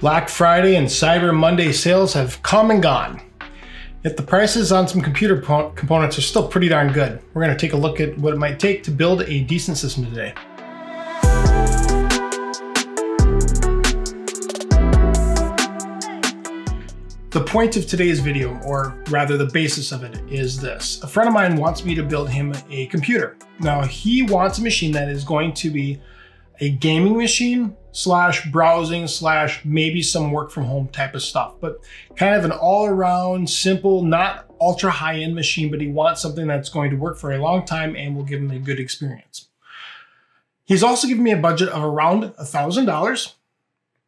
Black Friday and Cyber Monday sales have come and gone. Yet the prices on some computer components are still pretty darn good. We're going to take a look at what it might take to build a decent system today. The point of today's video, or rather the basis of it, is this. A friend of mine wants me to build him a computer. Now, he wants a machine that is going to be a gaming machine slash browsing slash maybe some work from home type of stuff, but kind of an all around simple, not ultra high end machine, but he wants something that's going to work for a long time and will give him a good experience. He's also given me a budget of around a thousand dollars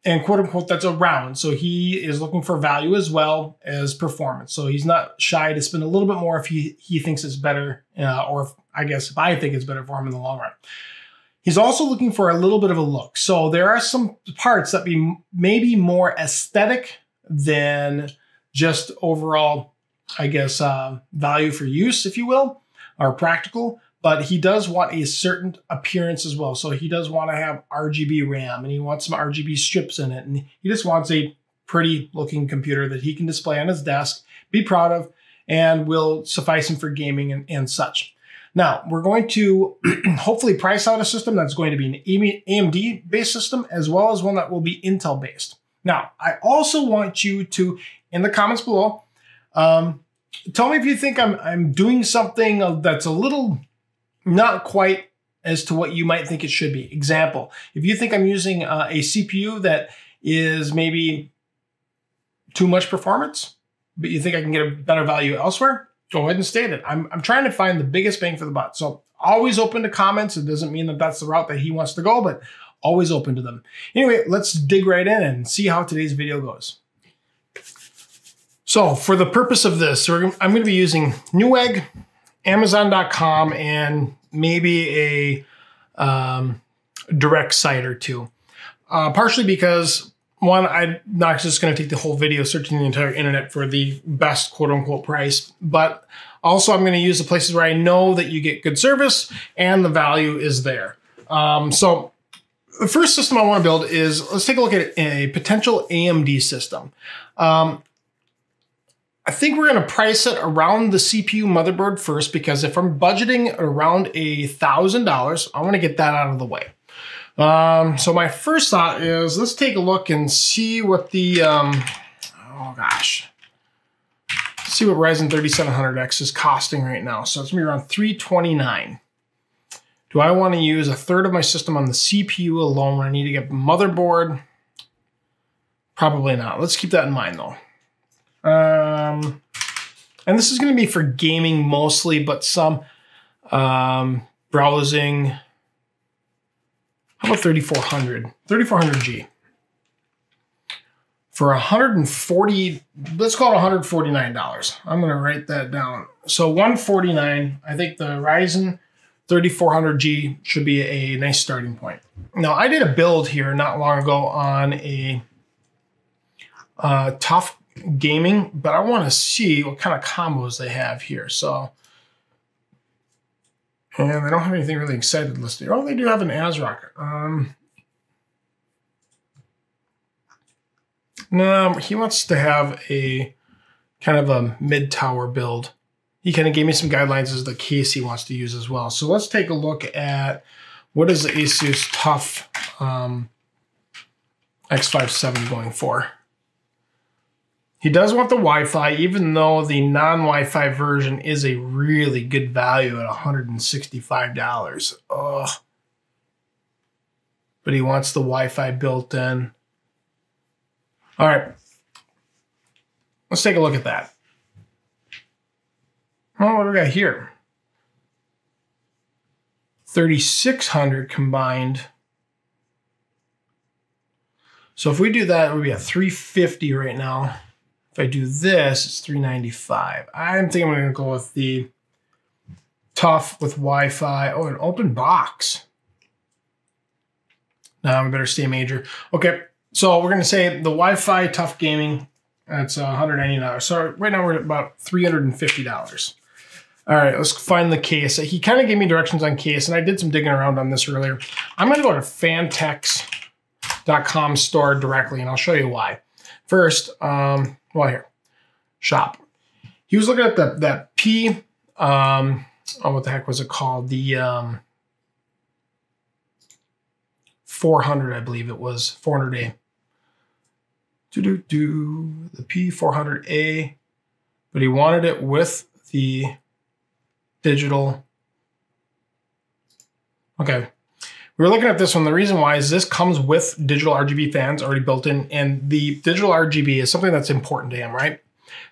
and quote unquote that's around. So he is looking for value as well as performance. So he's not shy to spend a little bit more if he, he thinks it's better, uh, or if, I guess if I think it's better for him in the long run. He's also looking for a little bit of a look. So there are some parts that be maybe more aesthetic than just overall, I guess, uh, value for use, if you will, or practical. But he does want a certain appearance as well. So he does want to have RGB RAM and he wants some RGB strips in it. And he just wants a pretty looking computer that he can display on his desk, be proud of, and will suffice him for gaming and, and such. Now, we're going to hopefully price out a system that's going to be an AMD based system as well as one that will be Intel based. Now, I also want you to, in the comments below, um, tell me if you think I'm, I'm doing something that's a little not quite as to what you might think it should be. Example, if you think I'm using uh, a CPU that is maybe too much performance, but you think I can get a better value elsewhere, go ahead and state it. I'm, I'm trying to find the biggest bang for the buck. So always open to comments. It doesn't mean that that's the route that he wants to go, but always open to them. Anyway, let's dig right in and see how today's video goes. So for the purpose of this, I'm going to be using Newegg, Amazon.com, and maybe a um, direct site or two. Uh, partially because one, I'm not just going to take the whole video searching the entire internet for the best quote unquote price, but also I'm going to use the places where I know that you get good service and the value is there. Um, so the first system I want to build is, let's take a look at a potential AMD system. Um, I think we're going to price it around the CPU motherboard first because if I'm budgeting around a $1,000, I want to get that out of the way. Um, so my first thought is let's take a look and see what the, um, oh gosh, see what Ryzen 3700X is costing right now. So it's gonna be around 329. Do I want to use a third of my system on the CPU alone when I need to get motherboard? Probably not. Let's keep that in mind though. Um, and this is to be for gaming mostly, but some um, browsing, how about 3400? 3400G. For 140, let's call it $149. I'm going to write that down. So 149, I think the Ryzen 3400G should be a nice starting point. Now, I did a build here not long ago on a uh, TUF gaming, but I want to see what kind of combos they have here. So and they don't have anything really excited listed. Oh, they do have an ASRock. Um, no, he wants to have a kind of a mid-tower build. He kind of gave me some guidelines as the case he wants to use as well. So let's take a look at what is the Asus TUF um, X57 going for. He does want the Wi-Fi, even though the non-Wi-Fi version is a really good value at $165. Ugh. But he wants the Wi-Fi built in. All right. Let's take a look at that. Oh, what do we got here? 3600 combined. So if we do that, it would be at 350 right now. If I do this, it's 395. I'm thinking I'm to go with the TUF with Wi-Fi. Oh, an open box. Now we better stay major. Okay, so we're to say the Wi-Fi TUF Gaming. That's $190. So right now we're at about $350. All right, let's find the case. He kind of gave me directions on case, and I did some digging around on this earlier. I'm going to go to Phanteks com store directly, and I'll show you why. First, um, well here, shop. He was looking at the that P, um, oh, what the heck was it called? The um, 400, I believe it was 400A. Do do do the P400A, but he wanted it with the digital. Okay, we were looking at this one. The reason why is this comes with digital RGB fans already built in, and the digital RGB is something that's important to him, right?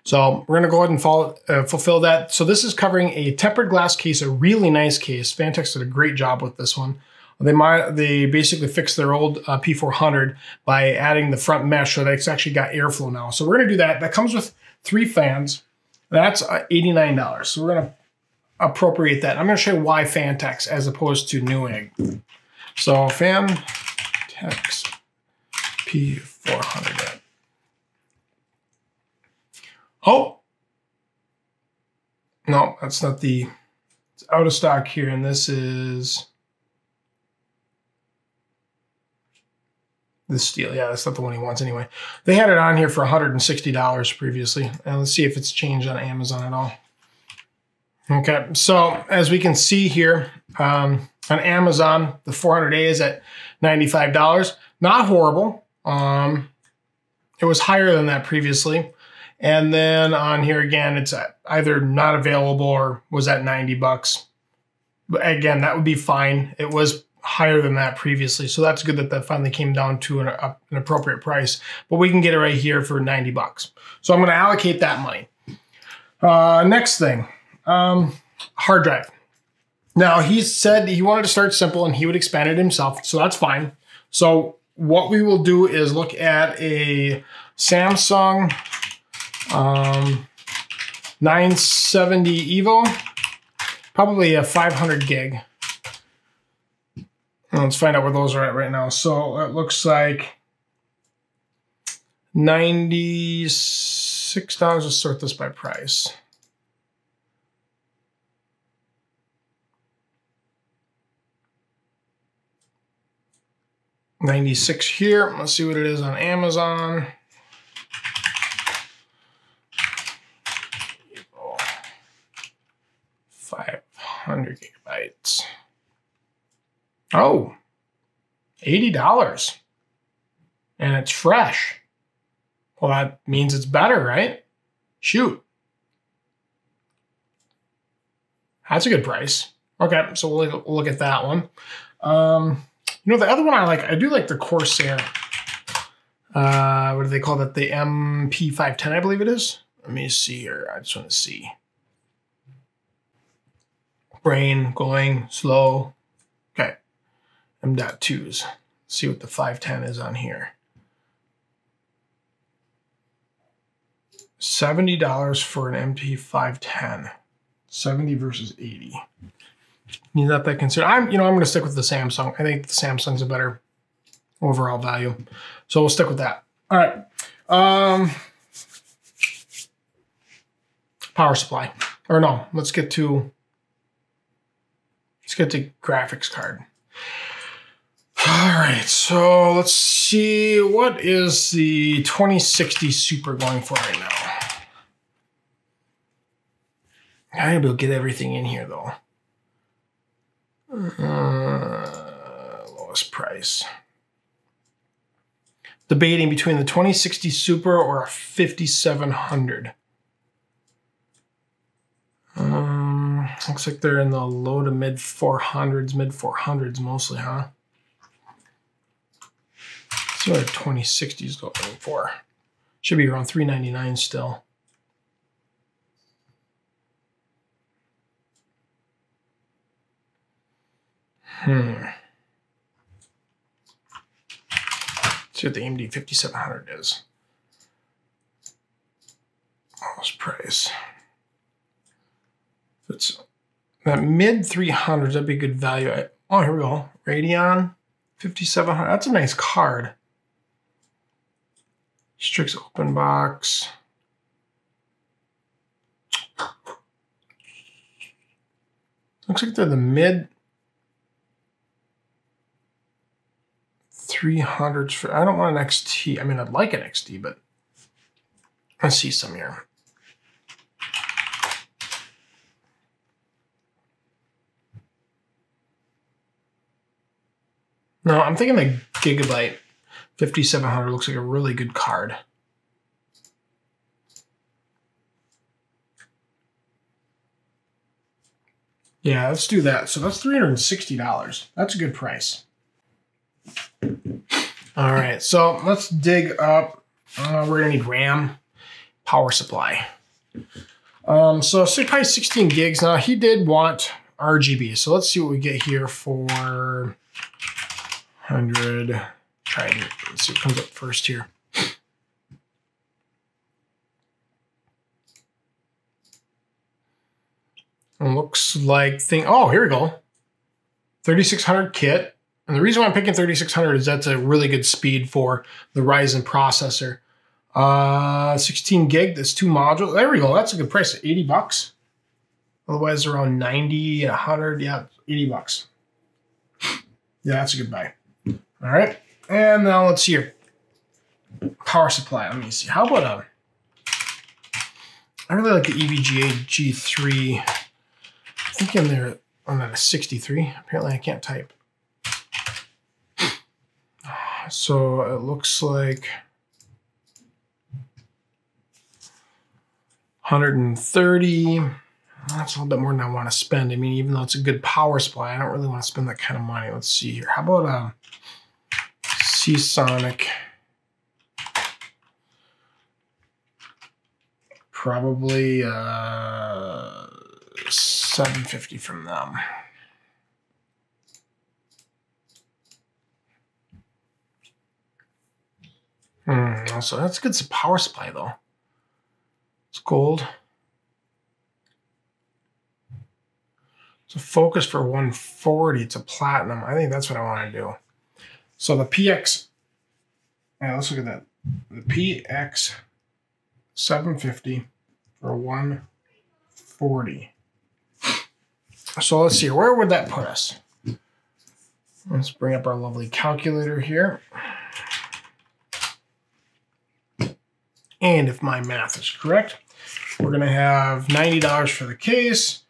So we're going to go ahead and follow, uh, fulfill that. So this is covering a tempered glass case, a really nice case. Phanteks did a great job with this one. They might they basically fixed their old uh, P400 by adding the front mesh, so that it's actually got airflow now. So we're going to do that. That comes with three fans. That's uh, $89. So we're going to appropriate that. I'm going to show you why Phanteks as opposed to Newegg. So Phanteks P400. Oh, no, that's not the, it's out of stock here. And this is the steel. Yeah, that's not the one he wants anyway. They had it on here for $160 previously. And let's see if it's changed on Amazon at all. Okay, so as we can see here, um, on Amazon, the 400A is at $95. Not horrible. Um, it was higher than that previously. And then on here again, it's either not available or was at 90 bucks. But again, that would be fine. It was higher than that previously. So that's good that that finally came down to an, a, an appropriate price. But we can get it right here for 90 bucks. So I'm going to allocate that money. Uh, next thing, um, hard drive. Now he said he wanted to start simple and he would expand it himself, so that's fine. So what we will do is look at a Samsung um, 970 Evo, probably a 500 gig. let's find out where those are at right now. So it looks like $96. Let's sort this by price. 96 here. Let's see what it is on Amazon. Five hundred gigabytes. Oh, $80. And it's fresh. Well, that means it's better, right? Shoot. That's a good price. Okay, so we'll look at that one. Um, you know, the other one I like, I do like the Corsair. Uh, what do they call that? The MP510, I believe it is. Let me see here. I just want to see. Brain going slow. Okay. M.2s. See what the 510 is on here. $70 for an MP510. 70 versus 80. He's not that concerned. I'm, you know, I'm going to stick with the Samsung. I think the Samsung's a better overall value. So we'll stick with that. All right. Um, power supply. Or no, let's get to, let's get to graphics card. All right, so let's see, what is the 2060 Super going for right now? I gotta be able to get everything in here though. Uh, lowest price. Debating between the 2060 Super or a 5700. Um, looks like they're in the low to mid 400s, mid 400s mostly, huh? See what a 2060 is going for. Should be around 399 still. Hmm. Let's see what the AMD 5700 is. Lowest price. If it's that mid 300s, that'd be a good value. Oh, here we go. Radeon 5700. That's a nice card. Strix open box. Looks like they're the mid 300s for, I don't want an XT. I mean, I'd like an XT, but let's see some here. No, I'm thinking the Gigabyte 5700 looks like a really good card. Yeah, let's do that. So that's $360. That's a good price. All right, so let's dig up. Uh, we're gonna need RAM, power supply. Um, so probably 16 gigs. Now he did want RGB, so let's see what we get here for 100. Try and let's see what comes up first here. looks like thing. Oh, here we go. 3600 kit. And the reason why I'm picking 3600 is that's a really good speed for the Ryzen processor. Uh, 16 gig, that's two modules. There we go. That's a good price, 80 bucks. Otherwise, around 90, 100, yeah, 80 bucks. Yeah, that's a good buy. All right. And now let's see here. Power supply. Let me see. How about a... I really like the EVGA G3. I think in there I'm at a 63. Apparently I can't type. So it looks like 130. That's a little bit more than I want to spend. I mean, even though it's a good power supply, I don't really want to spend that kind of money. Let's see here. How about a um, Seasonic? Probably uh, 750 from them. Hmm, also, that's good power supply though. It's gold. It's a focus for 140. It's a platinum. I think that's what I want to do. So the PX, yeah, let's look at that. The PX 750 for 140. So let's see, where would that put us? Let's bring up our lovely calculator here. And if my math is correct, we're to have $90 for the case.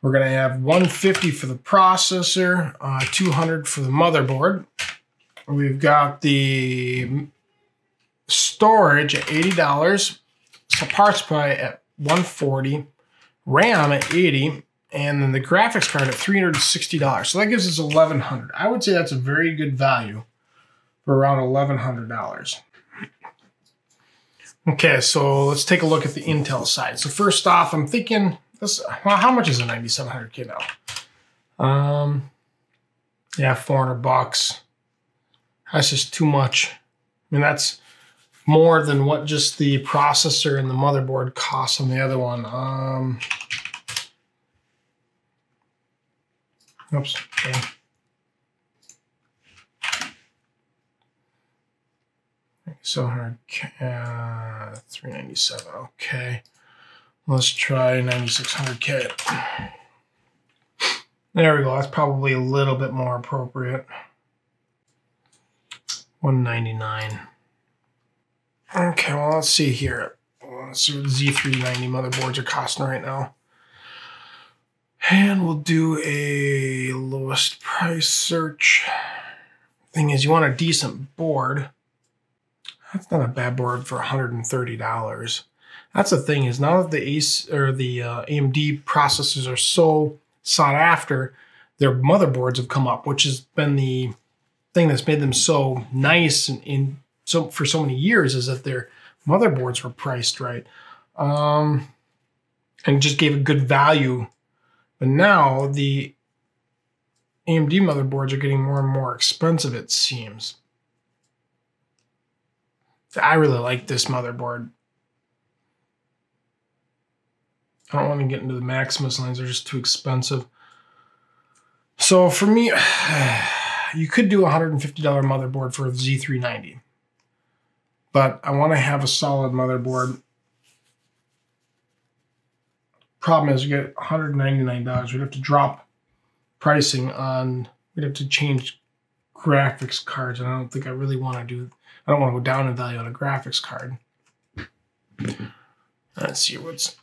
We're to have 150 for the processor, uh, 200 for the motherboard. We've got the storage at $80, so parts supply at 140, RAM at 80, and then the graphics card at $360. So that gives us 1100 I would say that's a very good value for around $1,100. Okay, so let's take a look at the Intel side. So first off, I'm thinking, this, well, how much is a 9700K now? Um, yeah, 400 bucks. That's just too much. I mean, that's more than what just the processor and the motherboard costs on the other one. Um, oops, okay. So hard. Uh, 397. Okay. Let's try 9600K. There we go. That's probably a little bit more appropriate. 199. Okay, well, let's see here. Let's see what Z390 motherboards are costing right now. And we'll do a lowest price search. Thing is, you want a decent board. That's not a bad board for $130. That's the thing is now that the Ace or the uh, AMD processors are so sought after, their motherboards have come up, which has been the thing that's made them so nice in, in so for so many years is that their motherboards were priced right, um, and just gave a good value. But now the AMD motherboards are getting more and more expensive. It seems. I really like this motherboard. I don't want to get into the Maximus lines, they're just too expensive. So for me, you could do a $150 motherboard for a Z390. But I want to have a solid motherboard. Problem is, you get $199. We'd have to drop pricing on, we'd have to change graphics cards, and I don't think I really want to do, I don't want to go down in value on a graphics card. Let's see what's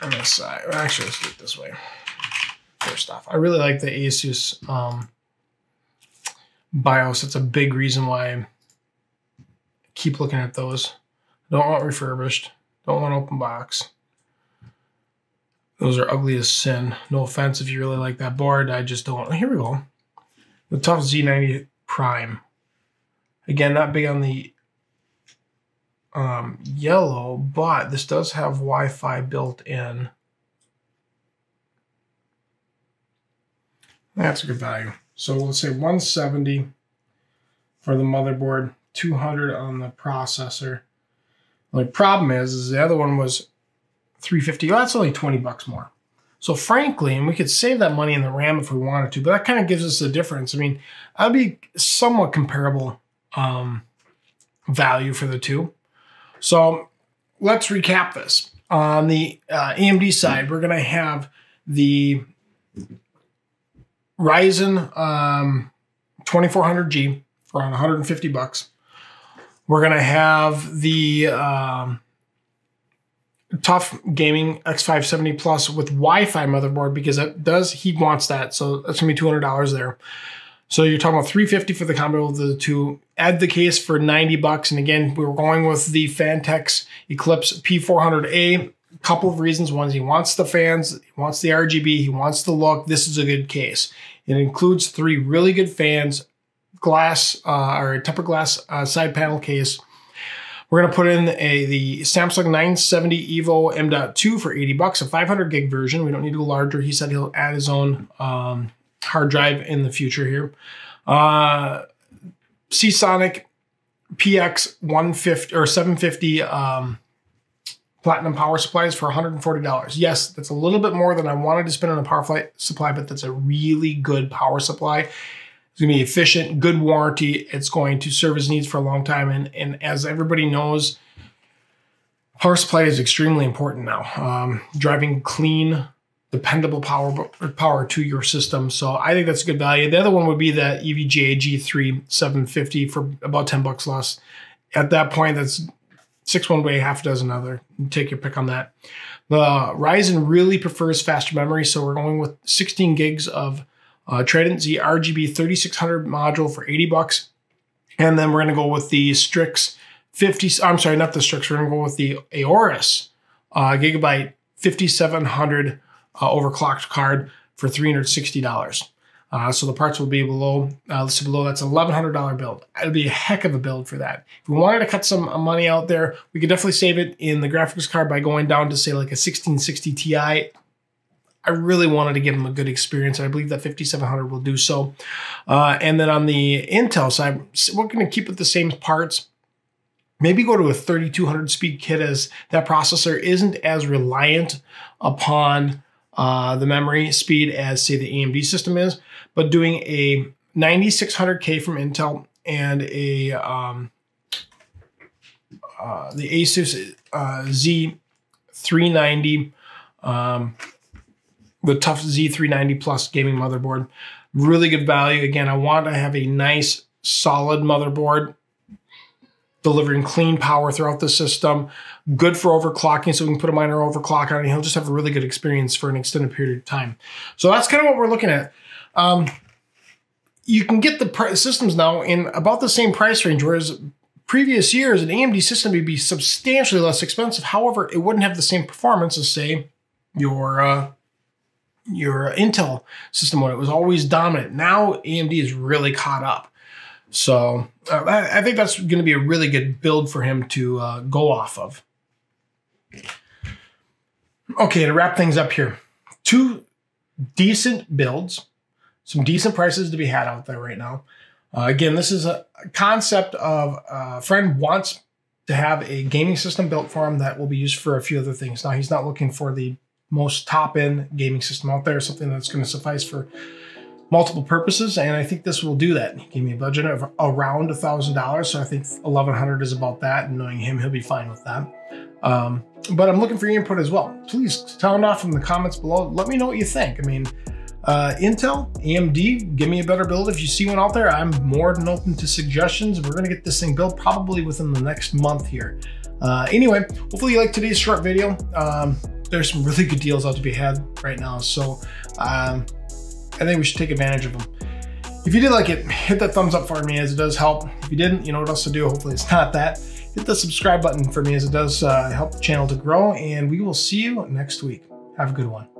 MSI. Actually, let's do it this way. First off, I really like the Asus um, BIOS. That's a big reason why I keep looking at those. Don't want refurbished. Don't want open box. Those are ugly as sin. No offense if you really like that board. I just don't. Here we go. The TUF Z90 Prime. Again, not big on the um, yellow, but this does have Wi-Fi built in. That's a good value. So let's say 170 for the motherboard, 200 on the processor. The problem is, is the other one was 350. Well, that's only 20 bucks more. So frankly, and we could save that money in the RAM if we wanted to, but that kind of gives us a difference. I mean, that'd be somewhat comparable um, value for the two. So let's recap this. On the uh, AMD side, we're going to have the Ryzen um, 2400G for around 150 bucks. We're going to have the um, TUF gaming X570 Plus with Wi-Fi motherboard because it does he wants that. So that's gonna be two hundred dollars there. So you're talking about 350 for the combo of the two. Add the case for 90 bucks. And again, we were going with the Phanteks Eclipse P400A. A couple of reasons. One is he wants the fans, he wants the RGB, he wants the look. This is a good case. It includes three really good fans, glass uh, or tempered glass uh, side panel case. We're gonna put in a the Samsung 970 Evo M.2 for 80 bucks, a 500 gig version. We don't need a larger. He said he'll add his own um, hard drive in the future here. Uh, Seasonic PX 150 or 750 um, platinum power supplies for $140. Yes, that's a little bit more than I wanted to spend on a power supply, but that's a really good power supply. It's going to be efficient, good warranty. It's going to serve his needs for a long time. And, and as everybody knows, power supply is extremely important now. Um, driving clean, dependable power power to your system. So I think that's a good value. The other one would be the EVGA G3 750 for about 10 bucks less. At that point, that's six one way, half a dozen other. take your pick on that. The Ryzen really prefers faster memory, so we're going with 16 gigs of uh, Trident Z RGB 3600 module for 80 bucks. And then we're going to go with the Strix 50, I'm sorry, not the Strix, we're going to go with the Aorus uh, Gigabyte 5700 uh, overclocked card for $360. Uh, so the parts will be below, uh, let's below, that's $1,100 build. It'll be a heck of a build for that. If we wanted to cut some uh, money out there, we could definitely save it in the graphics card by going down to say like a 1660 Ti. I really wanted to give them a good experience. I believe that 5700 will do so. Uh, and then on the Intel side, we're going to keep it the same parts. Maybe go to a 3200 speed kit as that processor isn't as reliant upon uh, the memory speed as say the AMD system is but doing a 9600K from Intel and a um, uh, the Asus uh, Z390, um, the TUF Z390 Plus gaming motherboard. Really good value. Again, I want to have a nice, solid motherboard delivering clean power throughout the system. Good for overclocking, so we can put a minor overclock on it. He'll just have a really good experience for an extended period of time. So that's kind of what we're looking at. Um, you can get the systems now in about the same price range, whereas previous years an AMD system would be substantially less expensive. However, it wouldn't have the same performance as say your uh, your Intel system when it was always dominant. Now AMD is really caught up. So uh, I, I, think that's going to be a really good build for him to uh, go off of. Okay, to wrap things up here, two decent builds some decent prices to be had out there right now. Uh, again, this is a concept of a friend wants to have a gaming system built for him that will be used for a few other things. Now, he's not looking for the most top end gaming system out there, something that's going to suffice for multiple purposes. And I think this will do that. He gave me a budget of around a thousand dollars. So I think 1100 is about that. And knowing him, he'll be fine with that. Um, but I'm looking for your input as well. Please tell off in the comments below. Let me know what you think. I mean, Uh, Intel, AMD, give me a better build if you see one out there. I'm more than open to suggestions. We're gonna get this thing built probably within the next month here. Uh, anyway, hopefully you liked today's short video. Um, there's some really good deals out to be had right now, so um, I think we should take advantage of them. If you did like it, hit that thumbs up for me as it does help. If you didn't, you know what else to do. Hopefully it's not that. Hit the subscribe button for me as it does uh, help the channel to grow, and we will see you next week. Have a good one.